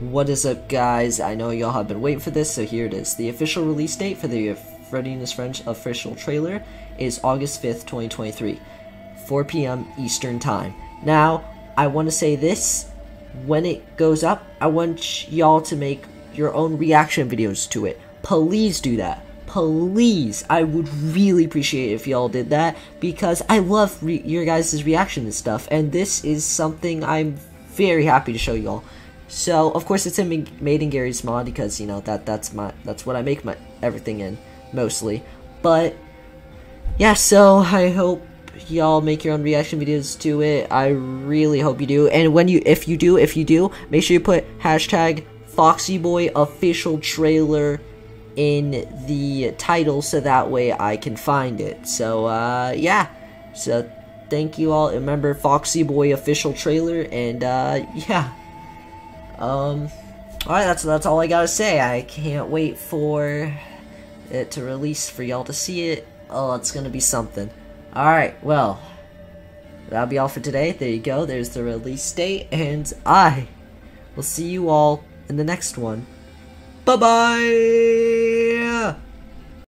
What is up, guys? I know y'all have been waiting for this, so here it is. The official release date for the His Friends official trailer is August 5th, 2023, 4 p.m. Eastern Time. Now, I want to say this when it goes up, I want y'all to make your own reaction videos to it. Please do that. Please, I would really appreciate it if y'all did that because I love your guys' reaction and stuff, and this is something I'm very happy to show y'all. So of course it's in made in Garry's Mod because you know that that's my that's what I make my everything in mostly. But yeah, so I hope y'all make your own reaction videos to it. I really hope you do. And when you if you do, if you do, make sure you put hashtag Foxy Boy official trailer in the title so that way I can find it. So uh yeah. So thank you all. Remember Foxy Boy official trailer and uh yeah. Um, alright, that's, that's all I gotta say. I can't wait for it to release for y'all to see it. Oh, it's gonna be something. Alright, well, that'll be all for today. There you go, there's the release date, and I will see you all in the next one. Bye-bye!